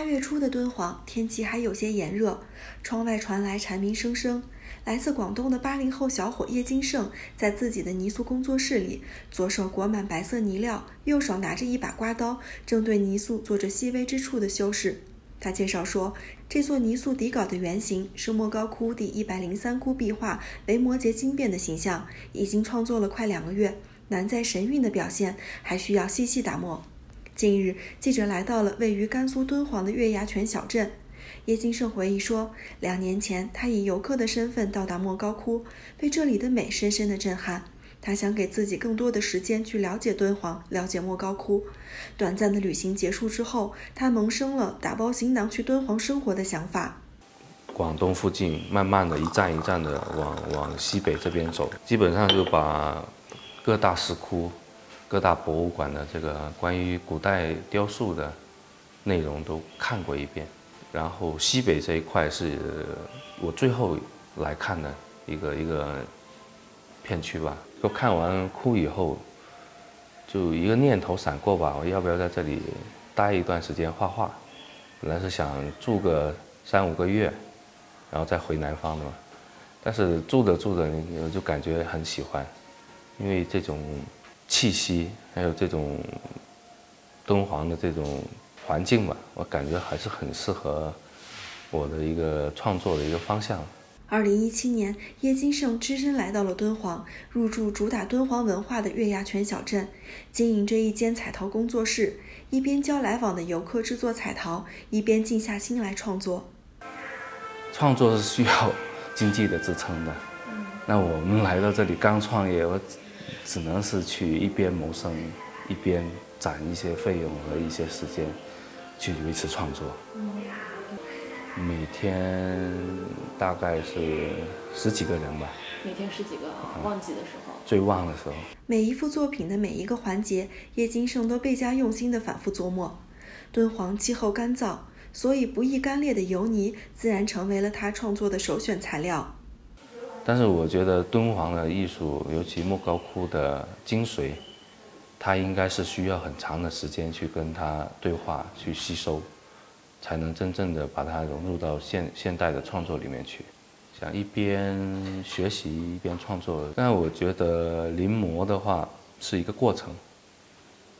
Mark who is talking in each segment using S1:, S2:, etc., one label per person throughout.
S1: 八月初的敦煌，天气还有些炎热，窗外传来蝉鸣声声。来自广东的八零后小伙叶金胜，在自己的泥塑工作室里，左手裹满白色泥料，右手拿着一把刮刀，正对泥塑做着细微之处的修饰。他介绍说，这座泥塑底稿的原型是莫高窟第一百零三窟壁画维摩诘经变的形象，已经创作了快两个月，难在神韵的表现，还需要细细打磨。近日，记者来到了位于甘肃敦煌的月牙泉小镇。叶金胜回忆说，两年前他以游客的身份到达莫高窟，被这里的美深深的震撼。他想给自己更多的时间去了解敦煌，了解莫高窟。短暂的旅行结束之后，他萌生了打包行囊去敦煌生活的想法。
S2: 广东附近，慢慢的一站一站的往往西北这边走，基本上就把各大石窟。各大博物馆的这个关于古代雕塑的内容都看过一遍，然后西北这一块是我最后来看的一个一个片区吧。就看完窟以后，就一个念头闪过吧，我要不要在这里待一段时间画画？本来是想住个三五个月，然后再回南方的嘛。但是住着住着，我就感觉很喜欢，因为这种。气息，还有这种敦煌的这种环境吧，我感觉还是很适合我的一个创作的一个方向。
S1: 二零一七年，叶金胜只身来到了敦煌，入住主打敦煌文化的月牙泉小镇，经营着一间彩陶工作室，一边教来往的游客制作彩陶，一边静下心来创作。
S2: 创作是需要经济的支撑的，那我们来到这里刚创业，我。只能是去一边谋生，一边攒一些费用和一些时间，去维持创作。每天大概是十几个人吧。
S3: 每天十几个，旺季的时候。
S2: 最旺的时候。
S1: 每一幅作品的每一个环节，叶金胜都倍加用心的反复琢磨。敦煌气候干燥，所以不易干裂的油泥自然成为了他创作的首选材料。
S2: 但是我觉得敦煌的艺术，尤其莫高窟的精髓，它应该是需要很长的时间去跟它对话、去吸收，才能真正的把它融入到现现代的创作里面去。想一边学习一边创作，但我觉得临摹的话是一个过程，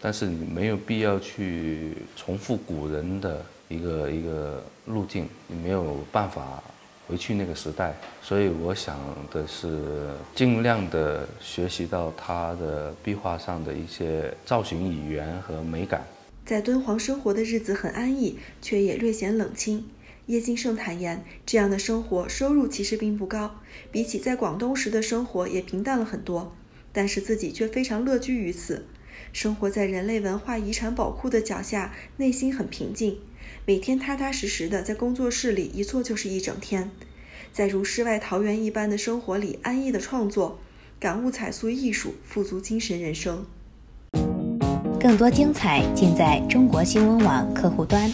S2: 但是你没有必要去重复古人的一个一个路径，你没有办法。回去那个时代，所以我想的是尽量的学习到他的壁画上的一些造型语言和美感。
S1: 在敦煌生活的日子很安逸，却也略显冷清。叶金胜坦言，这样的生活收入其实并不高，比起在广东时的生活也平淡了很多。但是自己却非常乐居于此，生活在人类文化遗产宝库的脚下，内心很平静。每天踏踏实实的在工作室里一坐就是一整天，在如世外桃源一般的生活里安逸的创作，感悟彩塑艺术，富足精神人生。
S4: 更多精彩尽在中国新闻网客户端。